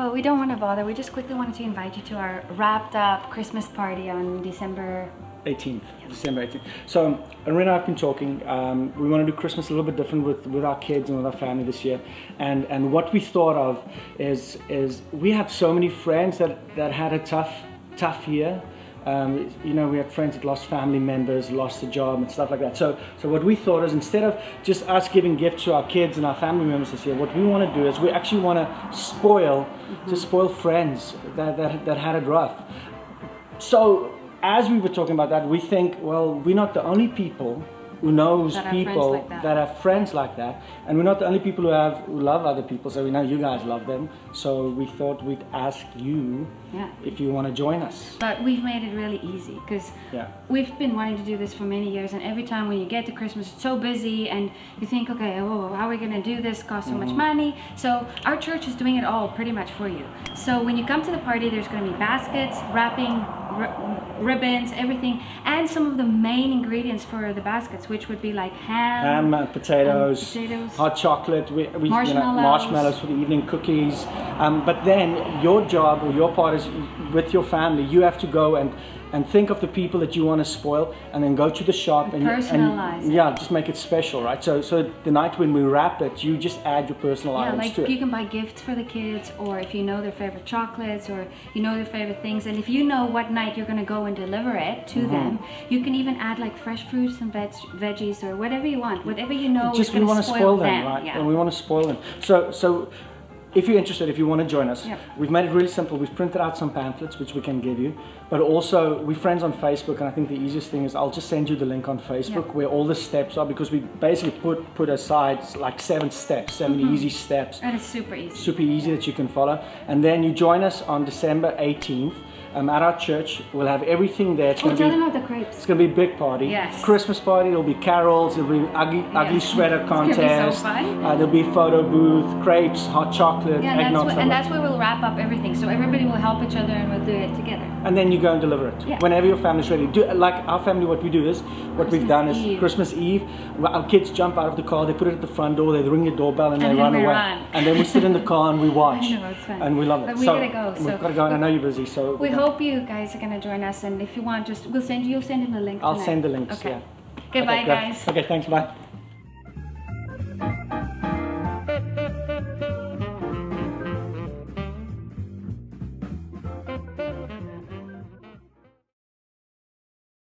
but we don't want to bother. We just quickly wanted to invite you to our wrapped up Christmas party on December 18th, December 18th. So, Arena and I have been talking. Um, we want to do Christmas a little bit different with, with our kids and with our family this year. And and what we thought of is is we have so many friends that that had a tough tough year. Um, you know, we had friends that lost family members, lost a job, and stuff like that. So, so what we thought is instead of just us giving gifts to our kids and our family members this year, what we want to do is we actually want to spoil, to spoil friends that, that that had it rough. So, as we were talking about that, we think, well, we're not the only people who knows That people like that. that have friends like that, and we're not the only people who have who love other people. So we know you guys love them. So we thought we'd ask you Yeah. if you want to join us. But we've made it really easy because Yeah. we've been wanting to do this for many years, and every time when you get to Christmas, it's so busy, and you think, okay, oh, how are we gonna do this? Cost so Mm-hmm. much money. So our church is doing it all pretty much for you. So when you come to the party, there's gonna be baskets, wrapping, ribbons, everything, and some of the main ingredients for the baskets, which would be like ham, Ham, uh, potatoes, Um, potatoes. hot chocolate, we, we, You know, Marshmallows. marshmallows for the evening, cookies. Um, but then your job or your part is with your family. You have to go and and think of the people that you want to spoil, and then go to the shop and Personalize and yeah, just make it special, right? So so the night when we wrap it, you just add your personal Yeah, items like to it. you can buy gifts for the kids, or if you know their favorite chocolates, or you know their favorite things, and if you know what night you're gonna go and deliver it to Mm-hmm. them, you can even add like fresh fruits and veg- veggies or whatever you want, whatever you know just we want to spoil, them, them. right? Yeah. And we want to spoil them. So so if you're interested, if you want to join us, Yep. we've made it really simple. We've printed out some pamphlets which we can give you, but also we're friends on Facebook, and I think the easiest thing is I'll just send you the link on Facebook Yep. where all the steps are because we basically put put aside like seven steps, 7 Mm-hmm. easy steps and it's super easy. super easy that you can follow. And then you join us on December 18th um, at our church. We'll have everything there. It's Oh, to tell be them about the crepes. it's going to be a big party. Yes. Christmas party. There'll be carols. There'll be ugly, ugly Yes. sweater It's gonna be so fun. Uh, there'll be photo booth, crepes, hot chocolate, Yeah, and that's, eggnog. what, and that's where we'll wrap up everything. So everybody will help each other and we'll do it together. and then you go and deliver it Yeah. whenever your family's ready. Do like our family. What we do is what we've done is Eve. Christmas Eve. Our kids jump out of the car. They put it at the front door. They ring the doorbell and, And they run away. run. And then we sit in the car and we watch. I know. And we love it. But we so gotta go, so- we've got to go. And I know you're busy, so We hope you guys are gonna join us, and if you want, just we'll send you. You'll send him the link. I'll tonight. send the links. Okay. Yeah. Goodbye, Okay, great. guys. Okay, thanks. Bye.